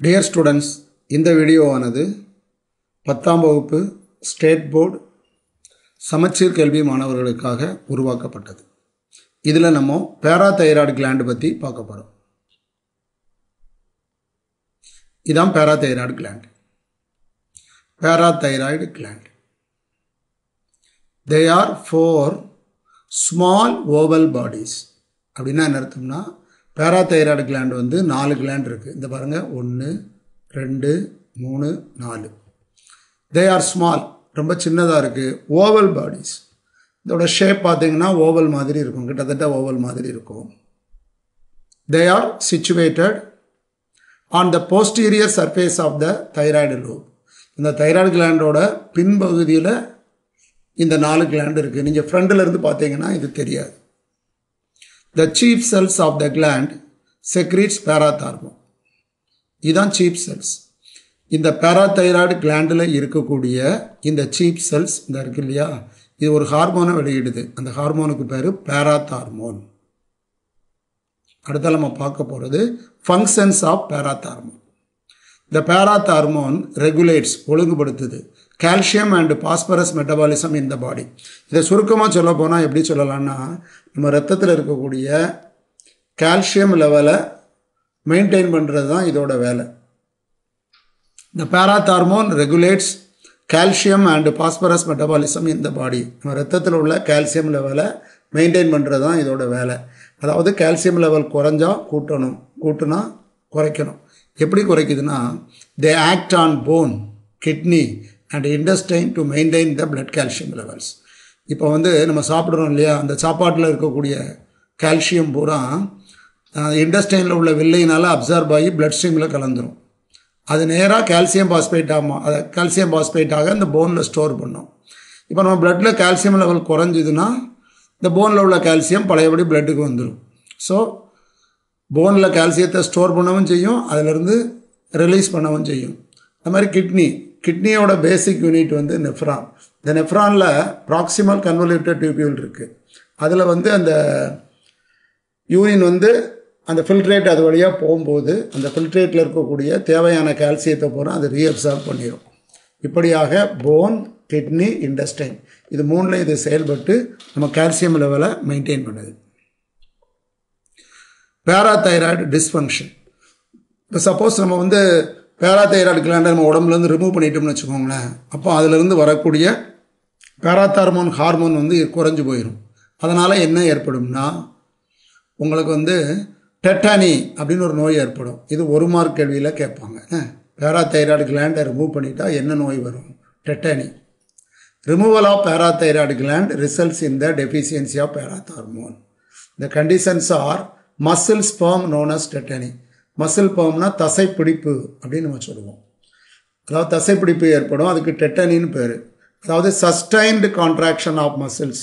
Dear students இந்த வீடியோவானது பத்தாம் வகுப்பு ஸ்டேட் போர்டு சமச்சீர் கல்வி மாணவர்களுக்காக உருவாக்கப்பட்டது. இதில் நம்ம பேராதைராய்டு கிளாண்டு பற்றி பார்க்க போகிறோம் இதான் parathyroid gland parathyroid gland they are four small oval bodies அப்படின்னா என்ன அர்த்தம்னா பேராதைராய்டு கிளாண்ட் வந்து நாலு கிளாண்ட் இருக்குது இந்த பாருங்கள் ஒன்று ரெண்டு மூணு நாலு. தே ஆர் ஸ்மால் ரொம்ப சின்னதாக இருக்குது ஓவல் பாடிஸ் இதோட ஷேப் பார்த்தீங்கன்னா ஓவல் மாதிரி இருக்கும். கிட்டத்தட்ட ஓவல் மாதிரி இருக்கும். They are situated on the posterior surface of the thyroid lobe இந்த தைராய்டு கிளாண்டோட பின்பகுதியில் இந்த நாலு கிளாண்ட் இருக்குது நீங்கள் ஃப்ரண்ட்டில் இருந்து பார்த்தீங்கன்னா இது தெரியாது. The chief cells of the gland secretes parathormone இதுதான் சீப் செல்ஸ் இந்த பேராதைராய்டு கிளாண்டில் இருக்கக்கூடிய இந்த சீப் செல்ஸ் இந்த இருக்கு இல்லையா? இது ஒரு ஹார்மோனை வெளியிடுது. அந்த ஹார்மோனுக்கு பேர் பேராதார்மோன் அடுத்த நம்ம பார்க்க போகிறது ஃபங்க்ஷன்ஸ் ஆஃப் பேராதார்மோன் இந்த பேராதார்மோன் ரெகுலேட்ஸ் ஒழுங்குபடுத்துது. கால்சியம் அண்ட் பாஸ்பரஸ் மெட்டபாலிசம் இந்த பாடி இதை சுருக்கமாக சொல்ல போனால் எப்படி சொல்லலாம்னா நம்ம ரத்தத்தில் இருக்கக்கூடிய கால்சியம் லெவலை மெயின்டைன் பண்ணுறது தான் இதோட வேலை. இந்த parathormone regulates calcium and phosphorus metabolism இந்த பாடி நம்ம ரத்தத்தில் உள்ள கால்சியம் லெவலை மெயின்டைன் பண்ணுறது தான் இதோட வேலை. அதாவது கால்சியம் லெவல் குறைஞ்சா கூட்டணும். கூட்டுனா குறைக்கணும். எப்படி குறைக்குதுன்னா they act on bone kidney and intestine to maintain the blood calcium levels இப்போ வந்து நம்ம சாப்பிட்றோம் இல்லையா? அந்த சாப்பாட்டில் இருக்கக்கூடிய கால்சியம் பூரா இண்டஸ்டைனில் உள்ள வில்லையினால் அப்சர்வ் ஆகி பிளட் ஸ்ட்ரீமில் கலந்துரும். அது நேராக கால்சியம் பாஸ்பேட் ஆகும் அதை கால்சியம் பாஸ்பேட்டாக அந்த போனில் ஸ்டோர் பண்ணும். இப்போ நம்ம பிளட்டில் கால்சியம் லெவல் குறைஞ்சிதுன்னா இந்த போனில் உள்ள கால்சியம் பழையபடி பிளட்டுக்கு வந்துடும் ஸோ போனில் கால்சியத்தை ஸ்டோர் பண்ணவும் செய்யும் அதிலிருந்து ரிலீஸ் பண்ணவும் செய்யும். அது மாதிரி கிட்னி கிட்னியோட பேசிக் யூனிட் வந்து நெஃப்ரான் இந்த நெஃப்ரானில் ப்ராக்சிமல் கன்வல்யூட்டட் டியூபியூல் இருக்குது அதில் வந்து அந்த யூரின் வந்து அந்த ஃபில்ட்ரேட் அது வழியாக போகும்போது அந்த ஃபில்ட்ரேட்டில் இருக்கக்கூடிய தேவையான கால்சியத்தை பூரா அது ரீஅப்சார்ப் பண்ணிடும் இப்படியாக போன் கிட்னி இண்டஸ்டைன் இது மூணில் இது செயல்பட்டு நம்ம கால்சியம் லெவலை மெயின்டைன் பண்ணுது. பேராதைராய்டு டிஸ்ஃபங்க்ஷன் இப்போ சப்போஸ் நம்ம வந்து பேராதைராய்டு கிளாண்டை நம்ம உடம்புலேருந்து ரிமூவ் பண்ணிட்டோம்னு வச்சுக்கோங்களேன். அப்போ அதிலிருந்து வரக்கூடிய பேராத்தார்மோன் ஹார்மோன் வந்து குறைஞ்சு போயிடும் அதனால் என்ன ஏற்படும்னா உங்களுக்கு வந்து டெட்டானி அப்படின்னு ஒரு நோய் ஏற்படும். இது ஒரு மார்க் கேள்வியில் கேட்பாங்க. பேராதைராய்டு கிளாண்டை ரிமூவ் பண்ணிட்டா என்ன நோய் வரும்? Tetany. Removal of parathyroid gland results in the deficiency of parathormone. The conditions are muscle spasm known as tetany. Muscle பேம்னா தசைப்பிடிப்பு அப்படின்னு நம்ம சொல்லுவோம். அதாவது தசைப்பிடிப்பு ஏற்படும். அதுக்கு டெட்டனின்னு பேர். அதாவது சஸ்டைன்டு கான்ட்ராக்ஷன் ஆஃப் மசில்ஸ்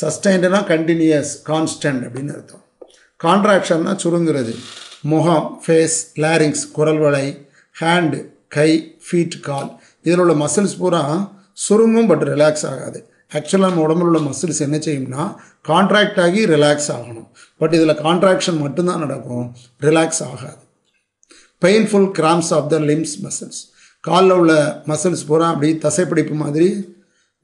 சஸ்டைன்டுனா கண்டினியூஸ் கான்ஸ்டன்ட் அப்படின்னு அர்த்தம். கான்ட்ராக்ஷன்னா சுருங்குறது. முகம் ஃபேஸ் லேரிங்ஸ் குரல் வளை ஹேண்டு கை ஃபீட் கால். இதில் உள்ள மசில்ஸ் பூரா சுருங்கும் பட் ரிலாக்ஸ் ஆகாது. ஆக்சுவலாக நம்ம உடம்புல உள்ள மசில்ஸ் என்ன செய்யும்னா கான்ட்ராக்ட் ஆகி ரிலாக்ஸ் ஆகணும். பட் இதில் கான்ட்ராக்ஷன் மட்டும்தான் நடக்கும். ரிலாக்ஸ் ஆகாது. Painful cramps of the limbs muscles காலில் உள்ள மசில்ஸ் பூரா அப்படி தசைப்பிடிப்பு மாதிரி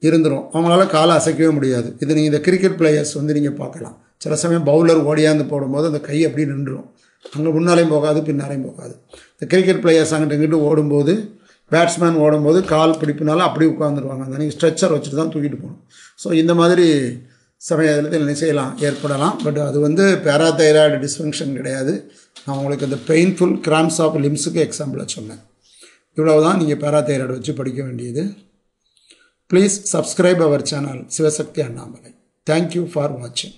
இருந்துடும் அவங்களால காலை அசைக்கவே முடியாது. இது நீங்கள் இந்த கிரிக்கெட் பிளேயர்ஸ் வந்து நீங்கள் பார்க்கலாம். சில சமயம் பவுலர் ஓடியாந்து போடும்போது அந்த கை அப்படி நின்றுடும் அங்கே முன்னாலையும் போகாது பின்னாலையும் போகாது. இந்த கிரிக்கெட் பிளேயர்ஸ் அங்கிட்ட இங்கிட்டு ஓடும்போது பேட்ஸ்மேன் ஓடும்போது கால் பிடிப்புனால அப்படி உட்காந்துருவாங்க அந்த நீங்கள் ஸ்ட்ரெச்சர் வச்சுட்டு தான் தூக்கிட்டு போகணும். ஸோ இந்த மாதிரி சமயத்தில் என்ன செய்யலாம்? ஏற்படலாம். பட் அது வந்து பேராதைராய்டு டிஸ்ஃபங்க்ஷன் கிடையாது. நான் உங்களுக்கு இந்த பெயின்ஃபுல் கிராம்ஸ் ஆஃப் லிம்ஸுக்கு எக்ஸாம்பிளாக சொன்னேன். இவ்வளவு தான் நீங்கள் பேராதைராய்டு வச்சு படிக்க வேண்டியது. Please subscribe our channel Sivasakthi Annamalai thank you for வாட்சிங்